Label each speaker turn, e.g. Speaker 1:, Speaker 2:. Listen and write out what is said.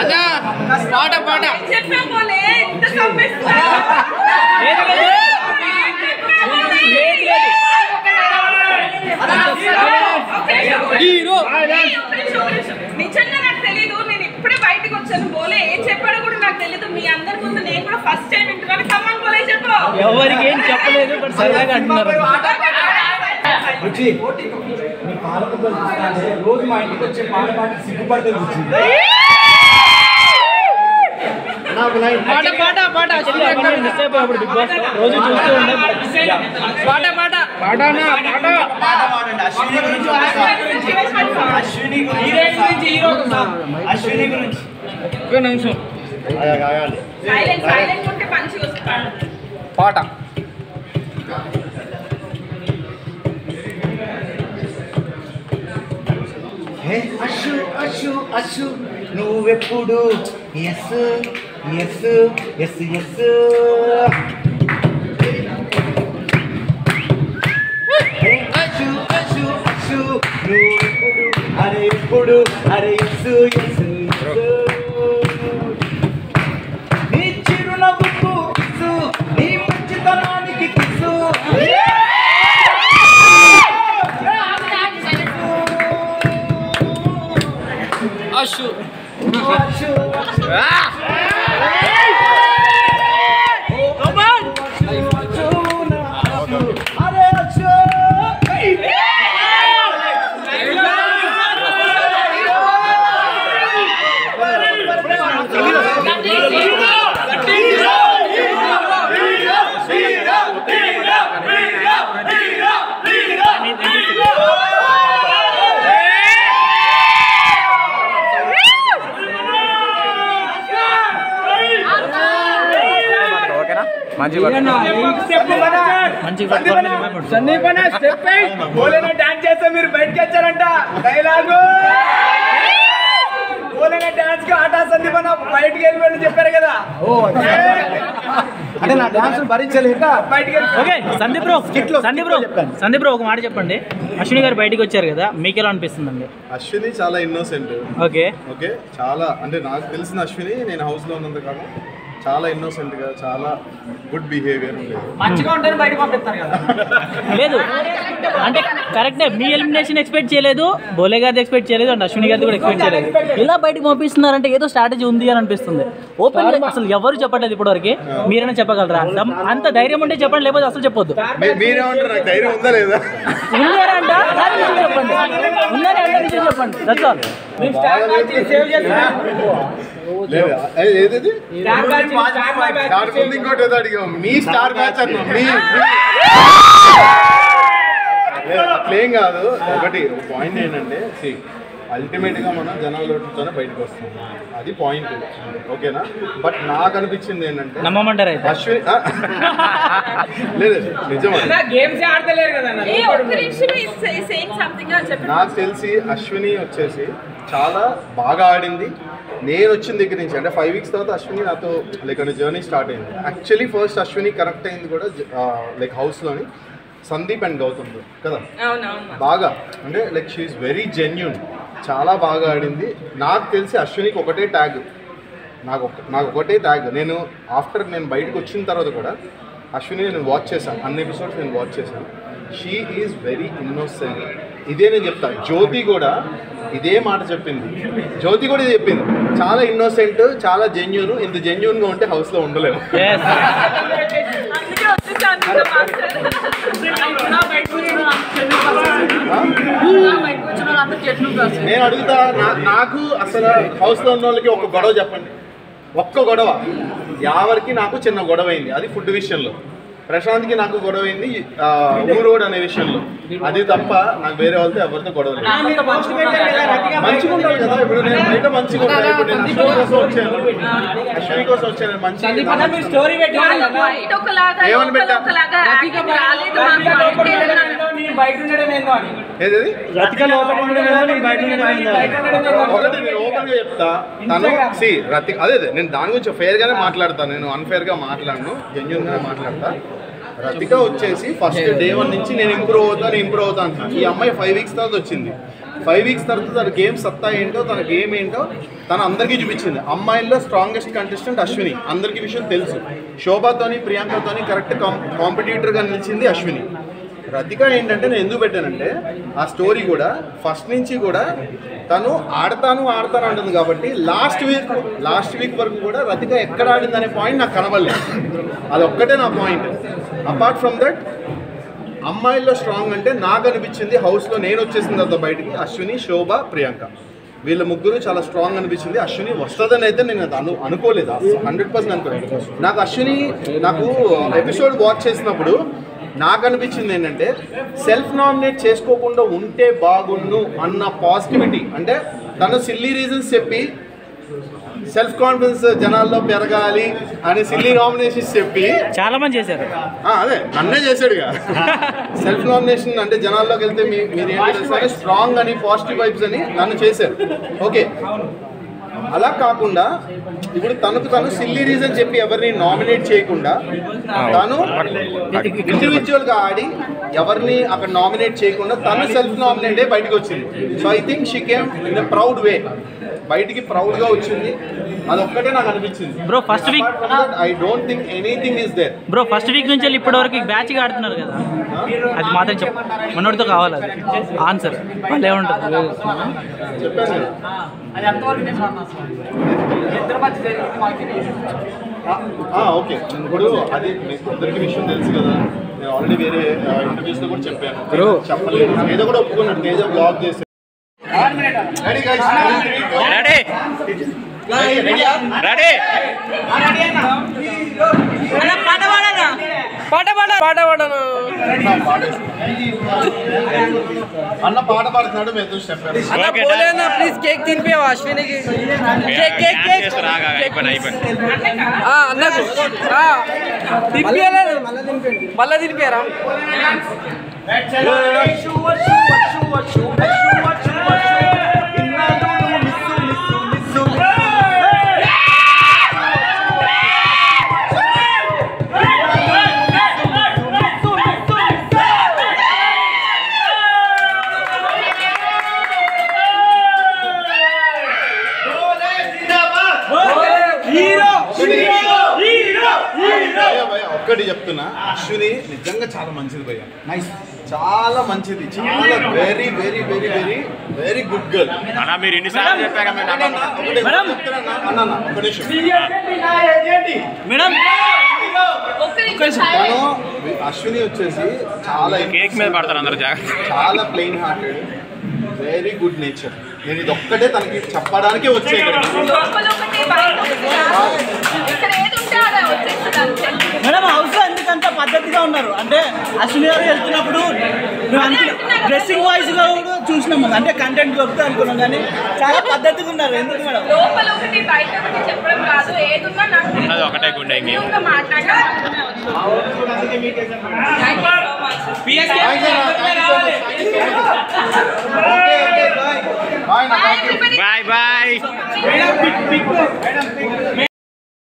Speaker 1: అదా పాట పాట.
Speaker 2: చెప్పా పోలే ఇంత సంపేస్తున్నా
Speaker 1: హీరో
Speaker 2: నిజంగా నాకు తెలీదు నేను ఇప్పుడే బయటకు వచ్చాను బోలే ఏం చెప్పాడో కూడా నాకు తెలీదు. మీ అందరి ముందు నేను కూడా ఫస్ట్ టైం వింటున్నాను. కమ్మన్ బోలే చెప్పు.
Speaker 3: ఎవరికి ఏం చెప్పలేదు బట్ సరదాగా అంటున్నారు.
Speaker 4: చూస్తానే రోజు మా ఇంటికి వచ్చే పాట పాటి
Speaker 3: బిగ్ బాస్ రోజు చూస్తూ ఉండే.
Speaker 1: పాట పాట. పాటనా పాట.
Speaker 4: అశ్విని గురించి అశ్విని గురించి
Speaker 1: ఒక్క నిమిషం. పాట.
Speaker 4: అశు అశు అశు నువ్వెప్పుడు yes yes yes yes hey Ashu Ashu Ashu నువ్వెప్పుడు అరే ఎప్పుడు అరే ఎస్ ఎస్
Speaker 3: మంచి
Speaker 1: సందీప్ అన్న స్టెప్
Speaker 4: డాన్స్ చేస్తే మీరు బయటకి వచ్చారంట. డైలాగు. ఓలేనా డాన్స్కి ఆటా సందీప్ అన్న బయటకి వెళ్ళిపోయి చెప్పారు కదా. అంటే నా డాన్స్ భరించలేక బయటకి
Speaker 3: okay Sandeep bro Sandeep bro Sandeep bro ఒక మాట చెప్పండి. అశ్విని గారు బయటికి వచ్చారు కదా మీకు ఎలా అనిపిస్తుందండి?
Speaker 5: అశ్విని చాలా ఇన్నోసెంట్
Speaker 3: ఓకే.
Speaker 5: ఓకే చాలా అంటే నాకు తెలిసిన అశ్విని నేను హౌస్లో ఉన్నంత కాలం చాలా ఇన్నోసెంట్గా చాలా గుడ్ బిహేవియర్ ఉండేది
Speaker 4: మంచిగా ఉంటారు బయట పంపిస్తారు కదా.
Speaker 3: లేదు. అంటే కరెక్టే మీ ఎలిమినేషన్ ఎక్స్పెక్ట్ చేయలేదు బోలే గారిది ఎక్స్పెక్ట్ చేయలేదు అండ్ అశ్విని గారిది కూడా ఎక్స్పెక్ట్ చేయలేదు. ఇలా బయటకు పంపిస్తున్నారంటే ఏదో స్ట్రాటజీ ఉంది అని అనిపిస్తుంది. ఓపెన్ అసలు ఎవరు చెప్పట్లేదు ఇప్పటివరకు? మీరైనా చెప్పగలరా? అంత ధైర్యం ఉంటే చెప్పండి లేకపోతే అసలు చెప్పొద్దు. ఉన్నారంట చెప్పండి. ఉన్నారా అంటే విషయం చెప్పండి. దట్స్ ఆల్
Speaker 5: దాని ముందు ఇంకోటి ఏదో అడిగాం. మీ స్టార్ మ్యాచ్ అన్నాం. మీ అట్లేం కాదు. ఒకటి పాయింట్ ఏంటంటే సి అల్టిమేట్గా మనం జనాలతోనే బయటకు వస్తాం అది పాయింట్ ఓకేనా? బట్ నాకు అనిపించింది ఏంటంటే
Speaker 3: నమ్మమంటారు
Speaker 5: అశ్విని? లేదు నిజం అది.
Speaker 1: గేమ్స్ ఆడతలేరు కదా
Speaker 2: ఏ ఒక్క నిమిషం సేయింగ్ సంథింగ్ అని చెప్పి
Speaker 5: నాకు తెలిసి అశ్విని వచ్చేసి చాలా బాగా ఆడింది. నేను వచ్చిన దగ్గర నుంచి అంటే ఫైవ్ వీక్స్ తర్వాత అశ్విని నాతో లైక్ అంటే జర్నీ స్టార్ట్ అయింది. యాక్చువల్లీ ఫస్ట్ అశ్విని కనెక్ట్ అయింది కూడా లైక్ హౌస్లోని సందీప్ అండ్ గౌతమ్. కదా? బాగా. అంటే లైక్ షీఈ్ వెరీ జెన్యున్ చాలా బాగా ఆడింది. నాకు తెలిసి అశ్వినికి ఒకటే ట్యాగ్ నాకు ఒక నాకు ఒకటే ట్యాగ్ నేను ఆఫ్టర్ నేను బయటకు వచ్చిన తర్వాత కూడా అశ్విని నేను వాచ్ చేశాను. అన్ని ఎపిసోడ్స్ నేను వాచ్ చేశాను. షీ ఈజ్ వెరీ ఇన్నోసెంట్ ఇదే నేను చెప్తా. జ్యోతి కూడా ఇదే మాట చెప్పింది. జ్యోతి కూడా ఇదే చెప్పింది. చాలా ఇన్నోసెంట్ చాలా జెన్యున్ ఇంత జెన్యున్గా ఉంటే హౌస్లో ఉండలేము. నేను అడుగుతా నాకు అసలు హౌస్లో ఉన్న వాళ్ళకి ఒక గొడవ చెప్పండి. ఒక్క గొడవ. యావరికి నాకు చిన్న గొడవ అయింది అది ఫుడ్ విషయంలో. ప్రశాంత్కి నాకు గొడవ అయింది ఊరోడ్ అనే విషయంలో. అది తప్ప నాకు వేరే వాళ్ళతో ఎవరితో గొడవ లేదు. మంచిగా కదా ఇప్పుడు నేను బయట మంచిగా ఇప్పుడు నేను అశ్విని కోసం వచ్చాను. అశ్విని కోసం వచ్చాను. ఏమని. ఒకటి నేను ఓపెన్గా చెప్తా. తను సి రతి అదే అదే నేను దాని గురించి ఫేర్ గానే మాట్లాడతాను. నేను అన్ఫేర్గా మాట్లాడను జెన్యున్ గానే మాట్లాడతా. రతిక వచ్చేసి ఫస్ట్ డే వన్ నుంచి నేను ఇంప్రూవ్ అవుతాను ఇంప్రూవ్ అవుతాను ఈ అమ్మాయి ఫైవ్ వీక్స్ తర్వాత వచ్చింది. ఫైవ్ వీక్స్ తర్వాత తన గేమ్ సత్తా ఏంటో తన గేమ్ ఏంటో తన అందరికీ చూపించింది. అమ్మాయిల్లో స్ట్రాంగెస్ట్ కంటెస్టెంట్ అశ్విని. అందరికీ విషయం తెలుసు. శోభాతోని ప్రియాంకతోని కరెక్ట్ కాంపిటీటర్గా నిలిచింది అశ్విని. రతిక ఏంటంటే నేను ఎందుకు పెట్టానంటే ఆ స్టోరీ కూడా ఫస్ట్ నుంచి కూడా తను ఆడతాను ఆడతాను అంటుంది కాబట్టి లాస్ట్ వీక్ లాస్ట్ వీక్ వరకు కూడా రతిక ఎక్కడ ఆడింది అనే పాయింట్ నాకు కనబడలేదు. అది ఒక్కటే నా పాయింట్ అపార్ట్ ఫ్రమ్ దట్ అమ్మాయిల్లో స్ట్రాంగ్ అంటే నాకు అనిపించింది హౌస్లో నేను వచ్చేసిన తర్వాత బయటికి అశ్విని శోభ ప్రియాంక. వీళ్ళ ముగ్గురు చాలా స్ట్రాంగ్ అనిపించింది. అశ్విని వస్తుందని అయితే నేను అది అను అనుకోలేదు. హండ్రెడ్ పర్సెంట్ అనుకోలేదు. నాకు అశ్విని నాకు ఎపిసోడ్ వాచ్ చేసినప్పుడు నాకు అనిపించింది ఏంటంటే సెల్ఫ్ నామినేట్ చేసుకోకుండా ఉంటే బాగుండు అన్న పాజిటివిటీ అంటే తను సిల్లీ రీజన్స్ చెప్పి సెల్ఫ్ కాన్ఫిడెన్స్ జనాల్లో పెరగాలి అని సిల్లీ నామినేషన్స్ చెప్పి
Speaker 3: చాలా మంది చేశారు.
Speaker 5: ఆ, అదే నన్నే చేశాడుగా సెల్ఫ్ నామినేషన్ అంటే జనాల్లోకి వెళ్తే మీరు ఏంటి తెలుసా స్ట్రాంగ్ అని పాజిటివ్ వైబ్స్ అని నన్ను చేశారు. ఓకే. అలా కాకుండా ఇప్పుడు తనకు తను సిల్లీ రీజన్ చెప్పి ఎవరిని నామినేట్ చేయకుండా తను ఇండివిజువల్గా ఆడి ఎవరిని అక్కడ నామినేట్ చేయకుండా తను సెల్ఫ్ నామినేట్ బయటకు వచ్చింది. So I think she came in a proud way బయటికి ప్రౌడ్గా వచ్చింది. అదొక్కటే నాకు అనిపించింది.
Speaker 3: Bro, first week-
Speaker 5: I don't think anything is there
Speaker 3: bro first week నుంచి వెళ్ళి ఇప్పటి వరకు బ్యాచ్గా ఆడుతున్నారు కదా. అది మాత్రం చెప్పు. మనోడితో కావాలి అది? ఆన్సర్ వాళ్ళు
Speaker 5: ఆ, ఓకే. ఇప్పుడు అది మీకు అందరికీ విషయం తెలుసు కదా. నేను ఆల్రెడీ వేరే ఇంటర్వ్యూస్లో కూడా చెప్పాను. చెప్పలేదు. ఏదో కూడా ఒప్పుకున్నాడు తేజ బ్లాగ్ చేసి రెడీ
Speaker 3: రెడీ? రెడీ
Speaker 5: అన్న పాట పాడుతున్నాడు మేము చెప్పాను
Speaker 1: ప్లీజ్ కేక్ తినిపించావు అశ్వినికి? Cake cake cake. ఆ, అన్నకు ఆ, తినిపించలేదు మళ్ళా తినిపించారా
Speaker 5: ఒక్కటి చెప్తున్నా. అశ్విని నిజంగా చాలా మంచిది భయ్య. నైస్ చాలా మంచిది. చాలా very very very very very good girl
Speaker 6: అన్నా మీరు ఎన్నిసార్లు నమ్మకం
Speaker 5: అన్న? ఒక నిమిషం.
Speaker 3: మేడం
Speaker 5: అశ్విని వచ్చేసి చాలా
Speaker 6: కేక్ మీద పడతారు అందరు
Speaker 5: చాలా plain hearted very good nature నేను ఇది ఒక్కటే తనకి చెప్పడానికే వచ్చే
Speaker 3: ఉన్నారు. అంటే అశ్విని గారు వెళ్తున్నప్పుడు డ్రెస్సింగ్ వాయిస్లో కూడా చూసినాము అంటే కంటెంట్ దొరుకుతుంది అనుకున్నాం కానీ చాలా పద్ధతిగా ఉన్నారు. ఎందుకు మేడం?
Speaker 2: లోపల ఒకటి బయట ఒకటి చెప్పడం కాదు. నాకు
Speaker 6: ఒకటే గుండె. Bye bye